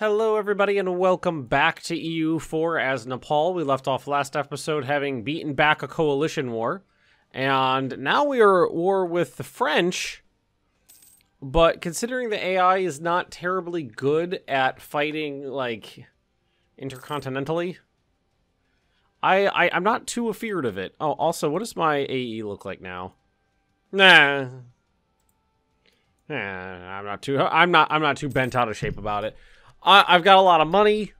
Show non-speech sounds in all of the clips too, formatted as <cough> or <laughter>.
Hello, everybody, and welcome back to EU4 as Nepal. We left off last episode having beaten back a coalition war, and now we are at war with the French. But considering the AI is not terribly good at fighting, like, intercontinentally, I, I I'm not too afeared of it. Oh, also, what does my AE look like now? Nah, nah, I'm not too I'm not I'm not too bent out of shape about it. I, I've got a lot of money.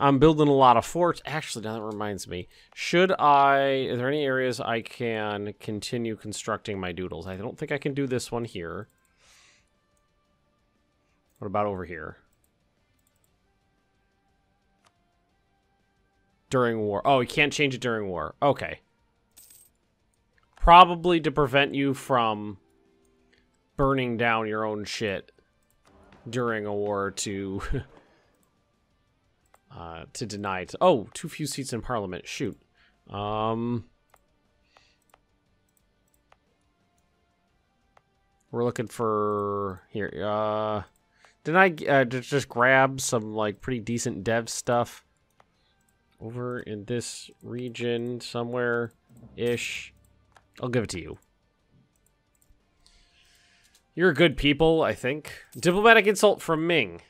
I'm building a lot of forts. Actually, now that reminds me. Should I... Are there any areas I can continue constructing my doodles? I don't think I can do this one here. What about over here? During war. Oh, you can't change it during war. Okay. Probably to prevent you from burning down your own shit during a war to <laughs> uh, to deny it. Oh, too few seats in parliament. Shoot. Um, we're looking for here. Uh, did I uh, just grab some like pretty decent dev stuff over in this region somewhere ish? I'll give it to you. You're good people, I think. Diplomatic insult from Ming.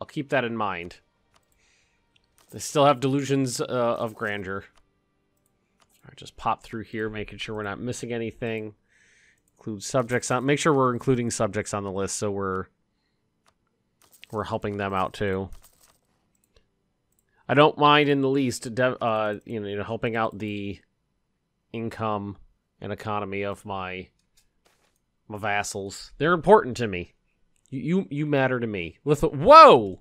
I'll keep that in mind. They still have delusions uh, of grandeur. All right, just pop through here, making sure we're not missing anything. Include subjects on. Make sure we're including subjects on the list, so we're we're helping them out too. I don't mind in the least, uh, you know, helping out the income and economy of my my vassals. They're important to me. You you, you matter to me. With whoa.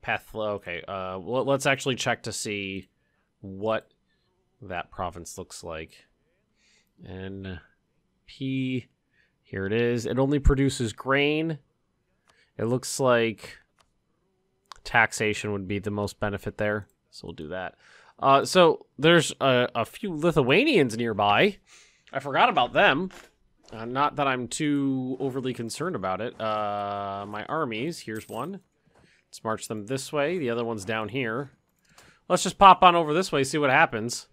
Path flow. Okay. Uh, well, let's actually check to see what that province looks like. And P, here it is. It only produces grain. It looks like taxation would be the most benefit there. So we'll do that. Uh, so there's a, a few Lithuanians nearby. I forgot about them. Uh, not that I'm too overly concerned about it. Uh, my armies, here's one. Let's march them this way. The other one's down here. Let's just pop on over this way, see what happens.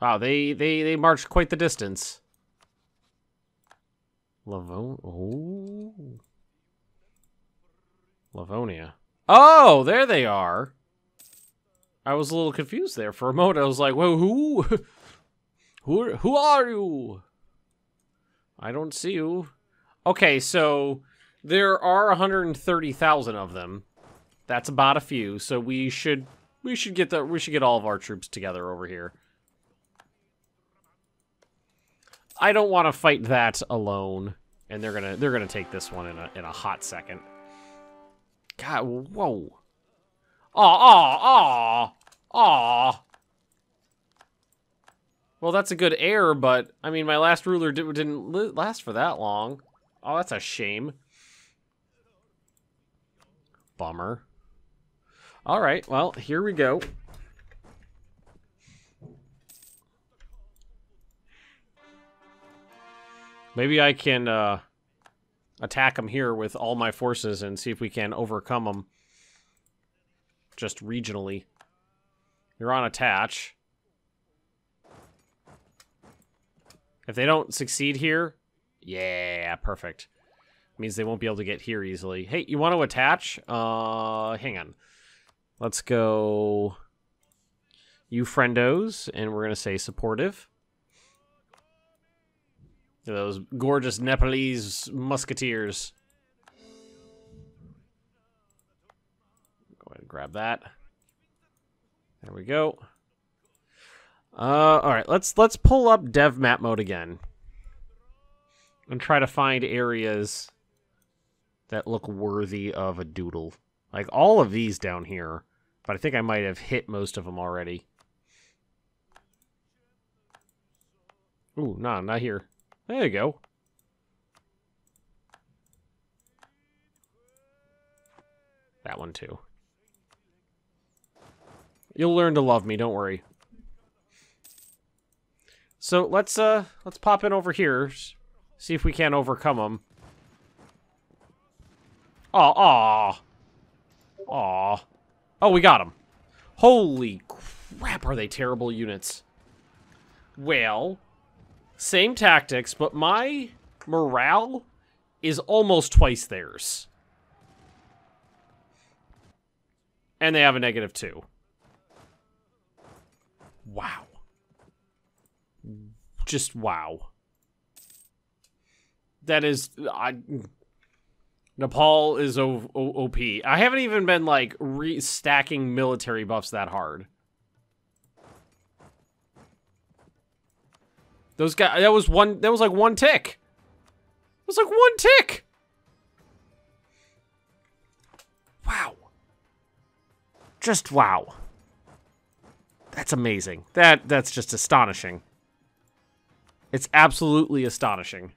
Wow, they they they marched quite the distance. Lavon oh. Livonia. Oh, there they are. I was a little confused there for a moment. I was like, "Whoa, who? <laughs> who? Who are you? I don't see you." Okay, so there are 130,000 of them. That's about a few. So we should we should get the we should get all of our troops together over here. I don't want to fight that alone, and they're gonna they're gonna take this one in a in a hot second. God, whoa. Aw, aw, aw, aw. Well, that's a good heir, but, I mean, my last ruler did, didn't last for that long. Oh, that's a shame. Bummer. All right, well, here we go. Maybe I can uh, attack them here with all my forces and see if we can overcome them just regionally. You're on attach. If they don't succeed here, yeah, perfect. Means they won't be able to get here easily. Hey, you want to attach? Uh, hang on. Let's go you friendos, and we're going to say supportive. Those gorgeous Nepalese musketeers. Go ahead and grab that. There we go. Uh, all right, let's let's pull up dev map mode again and try to find areas that look worthy of a doodle. Like all of these down here, but I think I might have hit most of them already. Ooh, nah, not here. There you go. That one too. You'll learn to love me, don't worry. So let's uh let's pop in over here See if we can't overcome them. Oh, aw. Aw. Oh, we got them. Holy crap, are they terrible units. Well, same tactics, but my morale is almost twice theirs. And they have a negative two. Wow. Just wow. That is... I, Nepal is o o OP. I haven't even been, like, re-stacking military buffs that hard. Those guys, that was one, that was like one tick. It was like one tick. Wow. Just wow. That's amazing. That that's just astonishing. It's absolutely astonishing.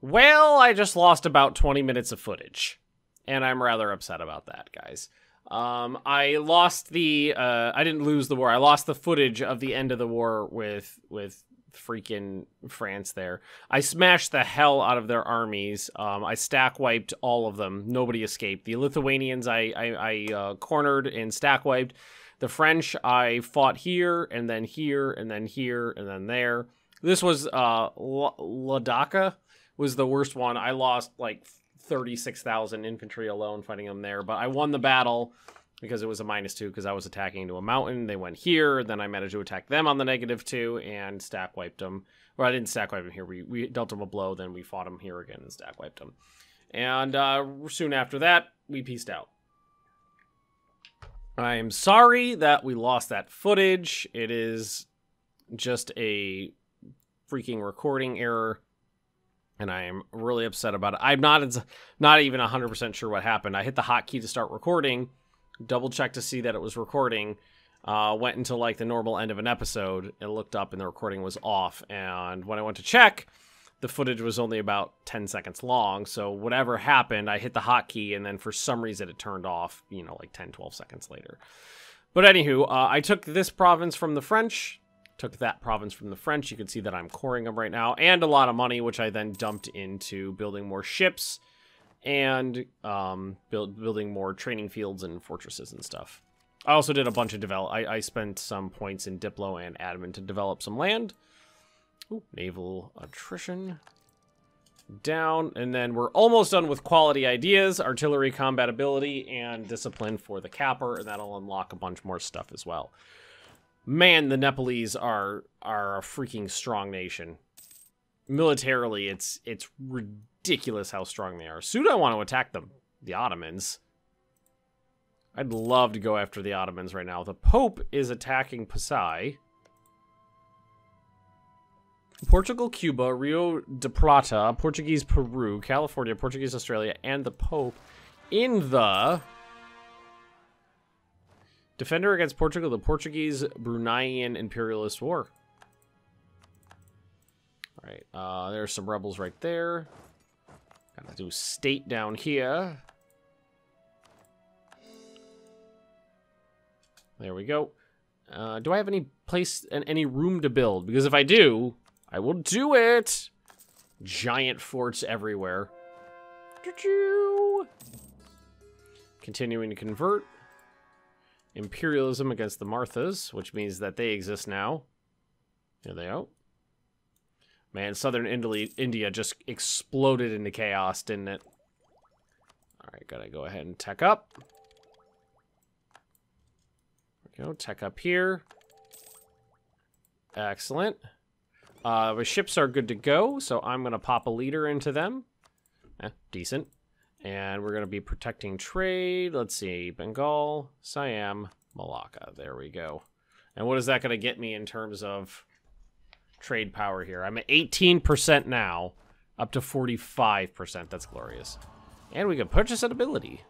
Well, I just lost about 20 minutes of footage. And I'm rather upset about that, guys. Um, I lost the, uh, I didn't lose the war. I lost the footage of the end of the war with, with freaking France there. I smashed the hell out of their armies. Um, I stack wiped all of them. Nobody escaped. The Lithuanians I, I, I uh, cornered and stack wiped. The French I fought here and then here and then here and then there. This was uh, Ladaka was the worst one. I lost like 36,000 infantry alone fighting them there, but I won the battle because it was a minus two because I was attacking into a mountain. They went here, then I managed to attack them on the negative two and stack wiped them. Well, I didn't stack wipe them here. We, we dealt them a blow, then we fought them here again and stack wiped them. And uh, soon after that, we pieced out. I am sorry that we lost that footage. It is just a freaking recording error and I am really upset about it. I'm not not even 100% sure what happened. I hit the hotkey to start recording, double checked to see that it was recording, uh, went until like the normal end of an episode and looked up and the recording was off. And when I went to check, the footage was only about 10 seconds long. So whatever happened, I hit the hotkey and then for some reason it turned off, you know, like 10, 12 seconds later. But anywho, uh, I took this province from the French, took that province from the French. You can see that I'm coring them right now, and a lot of money, which I then dumped into building more ships and um, build, building more training fields and fortresses and stuff. I also did a bunch of develop. I, I spent some points in Diplo and Admin to develop some land. Ooh, naval attrition down, and then we're almost done with quality ideas, artillery combatability, and discipline for the capper, and that'll unlock a bunch more stuff as well man, the Nepalese are are a freaking strong nation. Militarily, it's it's ridiculous how strong they are. Soon I want to attack them, the Ottomans. I'd love to go after the Ottomans right now. The Pope is attacking Pasai. Portugal, Cuba, Rio de Plata, Portuguese Peru, California, Portuguese Australia, and the Pope in the Defender against Portugal, the Portuguese Bruneian Imperialist War. All right, uh, there's some rebels right there. Gotta do state down here. There we go. Uh, do I have any place and any room to build? Because if I do, I will do it. Giant forts everywhere. Continuing to convert imperialism against the Marathas, which means that they exist now. Here they are. Man, southern India just exploded into chaos, didn't it? All right, gotta go ahead and tech up. There we go, tech up here. Excellent. Uh, the ships are good to go, so I'm gonna pop a leader into them. Eh, decent. And we're going to be protecting trade. Let's see. Bengal, Siam, Malacca. There we go. And what is that going to get me in terms of trade power here? I'm at 18% now, up to 45%. That's glorious. And we can purchase an ability.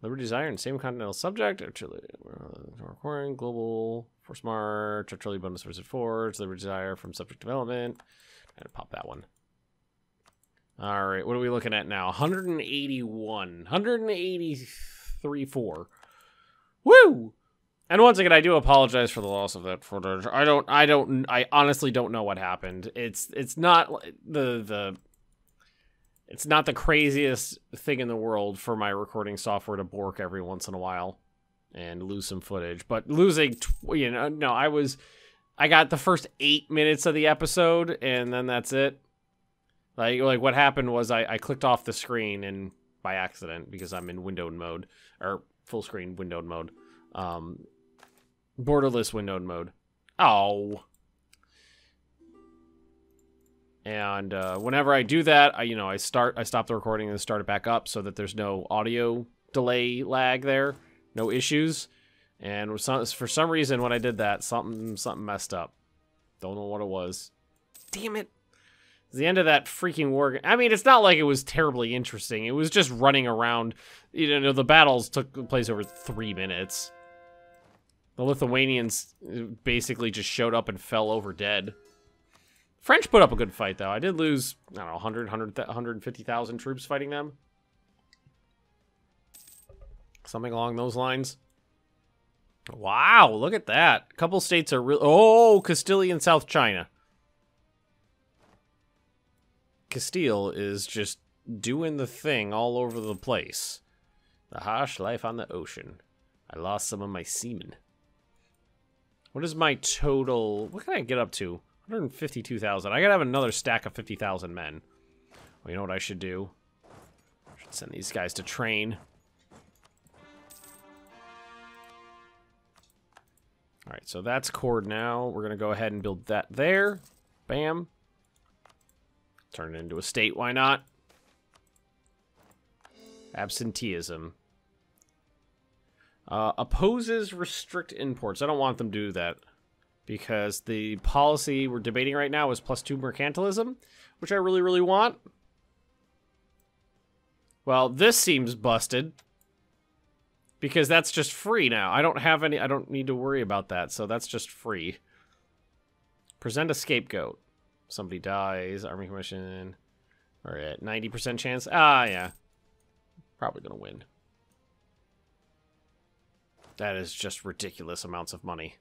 Liberty Desire same continental subject. Requiring global force march. Artillery bonus visit forge. Liberty Desire from subject development. And pop that one. All right, what are we looking at now? 181. 183 4. Woo! And once again, I do apologize for the loss of that footage. I don't, I don't, I honestly don't know what happened. It's, it's not the the. It's not the craziest thing in the world for my recording software to bork every once in a while and lose some footage. But losing, you know, no, I was, I got the first eight minutes of the episode, and then that's it. Like, like what happened was I, I clicked off the screen and by accident because I'm in windowed mode or full screen windowed mode. Um, borderless windowed mode. Oh. And uh, whenever I do that, I you know I start I stop the recording and start it back up so that there's no audio delay lag there, no issues. And for some reason, when I did that, something something messed up. Don't know what it was. Damn it! The end of that freaking war. I mean, it's not like it was terribly interesting. It was just running around. You know, the battles took place over three minutes. The Lithuanians uh, basically just showed up and fell over dead. French put up a good fight, though. I did lose, I don't know, 100, 100 150,000 troops fighting them. Something along those lines. Wow, look at that. A couple states are real. Oh, Castilian South China. Castile is just doing the thing all over the place. The harsh life on the ocean. I lost some of my seamen. What is my total? What can I get up to? 152,000. I gotta have another stack of 50,000 men. Well, you know what I should do? I should send these guys to train. Alright, so that's cored now. We're gonna go ahead and build that there. Bam. Turn it into a state, why not? Absenteeism. Uh, opposes restrict imports. I don't want them to do that because the policy we're debating right now is plus two mercantilism, which I really, really want. Well, this seems busted because that's just free now. I don't have any, I don't need to worry about that, so that's just free. Present a scapegoat. Somebody dies, army commission, or at 90% chance. Ah, yeah. Probably gonna win. That is just ridiculous amounts of money.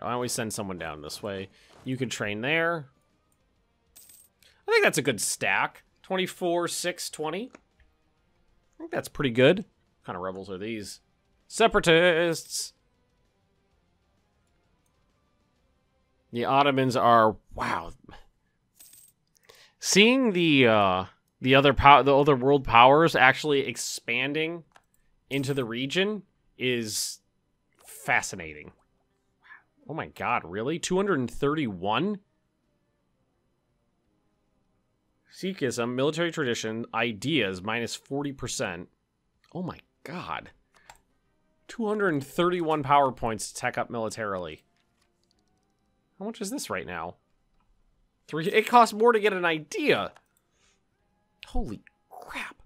Don't we send someone down this way? You can train there. I think that's a good stack. 24, 6, 20. I think that's pretty good. What kind of rebels are these? Separatists! The Ottomans are... Wow. Seeing the... Uh, the other power, the other world powers actually expanding into the region is fascinating. Oh my god, really? 231? Sikhism, military tradition, ideas, minus 40%. Oh my god. 231 power points to tech up militarily. How much is this right now? Three. It costs more to get an idea. Holy crap.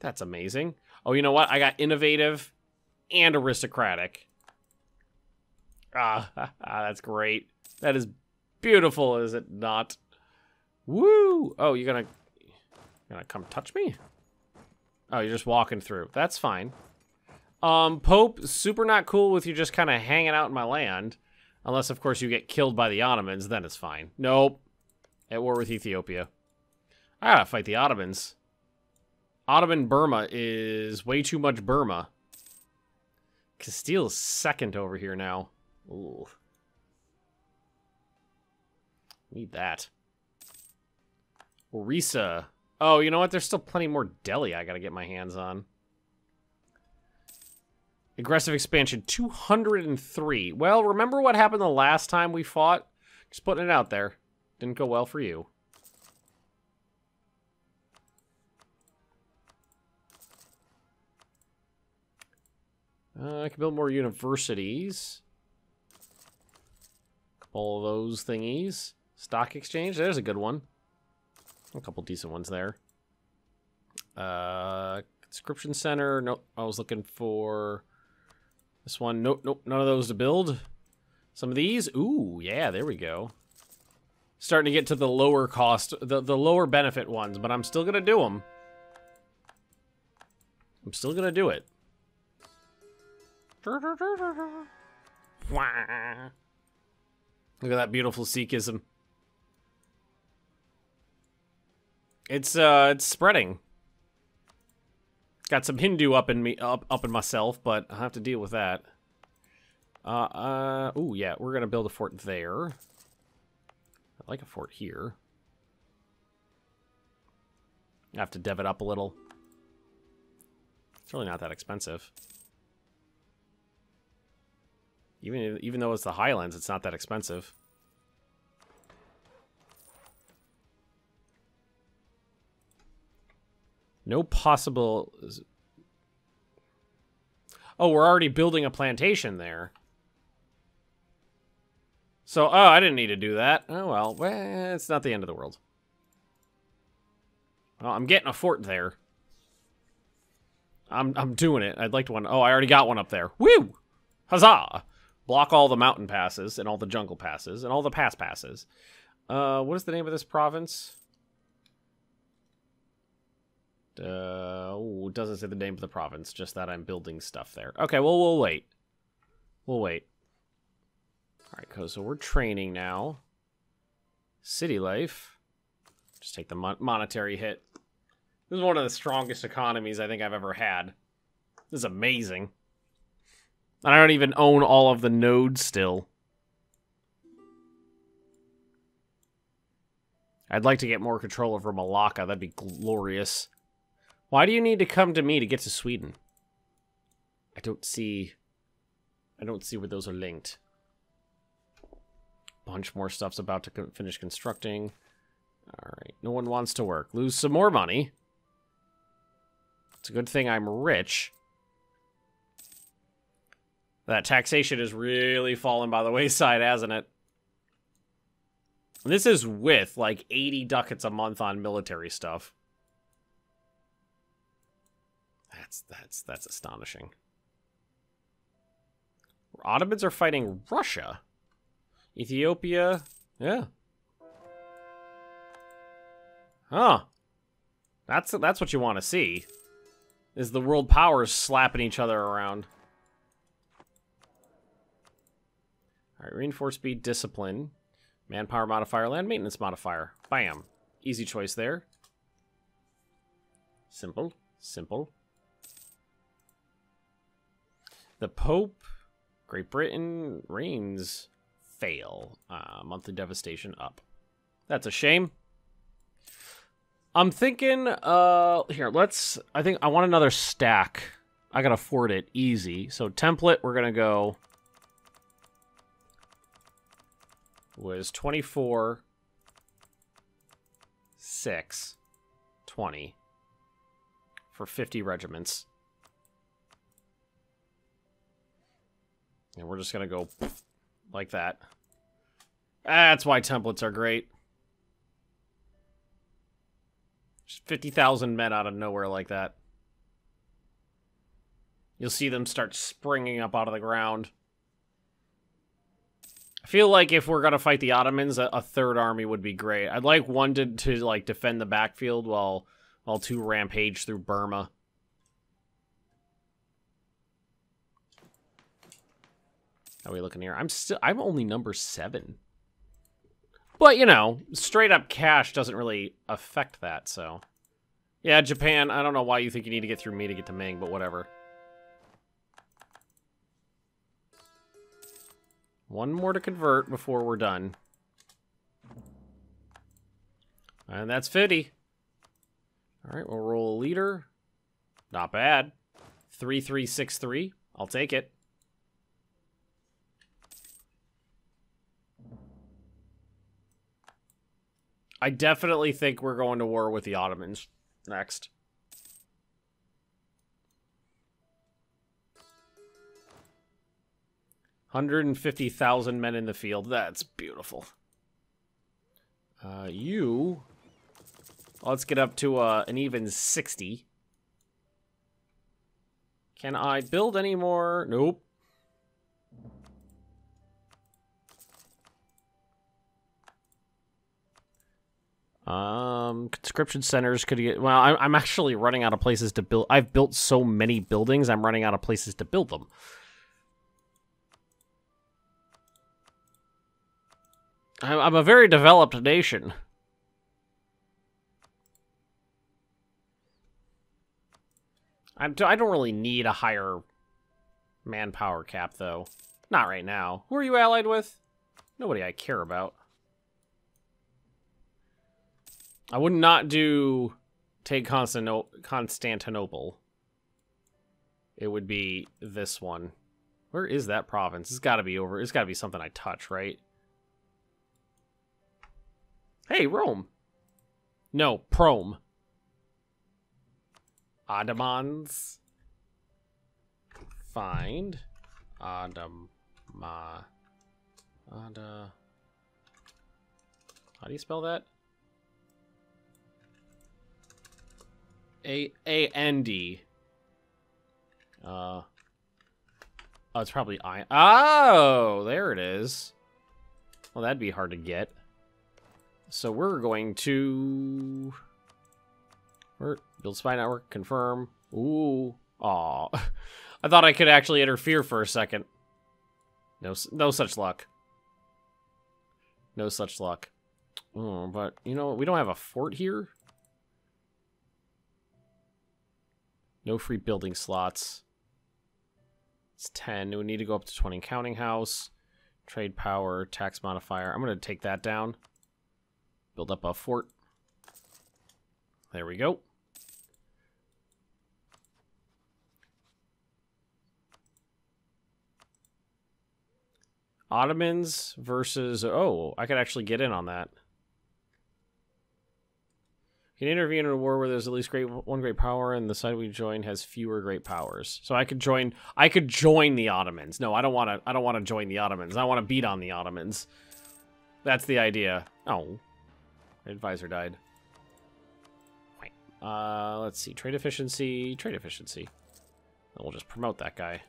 That's amazing. Oh, you know what? I got innovative and aristocratic. Ah, <laughs> that's great. That is beautiful, is it not? Woo! Oh, you're gonna, you're gonna come touch me? Oh, you're just walking through. That's fine. Um, Pope, super not cool with you just kind of hanging out in my land. Unless, of course, you get killed by the Ottomans, then it's fine. Nope. At war with Ethiopia. I gotta fight the Ottomans. Ottoman Burma is way too much Burma. Castile's second over here now. Ooh. Need that. Orissa. Oh, you know what? There's still plenty more Delhi I gotta get my hands on. Aggressive expansion, 203. Well, remember what happened the last time we fought? Just putting it out there. Didn't go well for you. Uh, I can build more universities. All of those thingies. Stock exchange, there's a good one. A couple decent ones there. Uh, conscription center, nope, I was looking for this one. Nope, nope, none of those to build. Some of these, ooh, yeah, there we go. Starting to get to the lower cost, the, the lower benefit ones, but I'm still gonna do them. I'm still gonna do it. <laughs> Look at that beautiful Sikhism. It's uh it's spreading. Got some Hindu up in me up up in myself, but I'll have to deal with that. Uh uh oh yeah, we're gonna build a fort there. I like a fort here. I have to dev it up a little. It's really not that expensive. Even even though it's the Highlands, it's not that expensive. No possible... Oh, we're already building a plantation there. So, oh, I didn't need to do that. Oh, well, well it's not the end of the world. Well, I'm getting a fort there. I'm I'm doing it. I'd like to one. Oh, I already got one up there. Woo! Huzzah! Block all the mountain passes and all the jungle passes and all the pass passes. Uh, what is the name of this province? Uh, oh, it doesn't say the name of the province, just that I'm building stuff there. Okay, well, we'll wait. We'll wait. All right, so we're training now. City life. Just take the mon monetary hit. This is one of the strongest economies I think I've ever had. This is amazing. And I don't even own all of the nodes still. I'd like to get more control over Malacca. That'd be glorious. Why do you need to come to me to get to Sweden? I don't see... I don't see where those are linked. Bunch more stuff's about to finish constructing. Alright, no one wants to work. Lose some more money. It's a good thing I'm rich. That taxation has really fallen by the wayside, hasn't it? This is with like 80 ducats a month on military stuff. That's that's that's astonishing. Ottomans are fighting Russia. Ethiopia, yeah. Huh. That's that's what you want to see. Is the world powers slapping each other around. Alright, reinforce speed, discipline. Manpower modifier, land maintenance modifier. Bam. Easy choice there. Simple. Simple. The Pope, Great Britain, reigns fail. Uh, monthly devastation up. That's a shame. I'm thinking, uh, here, let's, I think I want another stack. I can afford it easy. So template, we're going to go was 24, 6, 20 for 50 regiments. And we're just going to go like that. That's why templates are great. 50,000 men out of nowhere like that. You'll see them start springing up out of the ground. I feel like if we're gonna fight the Ottomans, a, a third army would be great. I'd like one to, to like defend the backfield while while two rampage through Burma. How are we looking here? I'm still I'm only number seven. But you know, straight up cash doesn't really affect that, so. Yeah, Japan, I don't know why you think you need to get through me to get to Ming, but whatever. One more to convert before we're done. And that's 50. All right, we'll roll a leader. Not bad. 3363. I'll take it. I definitely think we're going to war with the Ottomans next. Hundred and fifty thousand men in the field. That's beautiful. Uh, you. Let's get up to uh, an even sixty. Can I build any more? Nope. Um, conscription centers could get. Well, I'm, I'm actually running out of places to build. I've built so many buildings. I'm running out of places to build them. I'm, I'm a very developed nation. I'm, I don't really need a higher manpower cap, though. Not right now. Who are you allied with? Nobody I care about. I would not do take Constantinople. It would be this one. Where is that province? It's got to be over. It's got to be something I touch, right? Hey, Rome. No, Prome. Ottomans. Find. Adam. Ma. Ada. How do you spell that? A A N D. Uh. Oh, it's probably I. Oh, there it is. Well, that'd be hard to get. So we're going to build spy network, confirm. Ooh, aw. <laughs> I thought I could actually interfere for a second. No, no such luck. No such luck. Oh, but you know we don't have a fort here. No free building slots. It's 10. We need to go up to 20 counting house. Trade power, tax modifier. I'm going to take that down. Build up a fort. There we go. Ottomans versus... Oh, I could actually get in on that. Can intervene in a war where there's at least great one great power, and the side we join has fewer great powers. So I could join. I could join the Ottomans. No, I don't want to. I don't want to join the Ottomans. I want to beat on the Ottomans. That's the idea. Oh, advisor died. Uh, let's see. Trade efficiency. Trade efficiency. And we'll just promote that guy.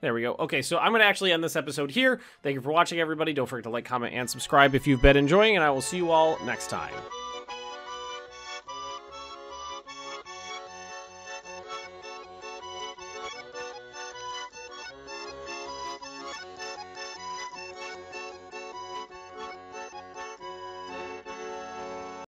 There we go. Okay, so I'm going to actually end this episode here. Thank you for watching, everybody. Don't forget to like, comment, and subscribe if you've been enjoying, and I will see you all next time.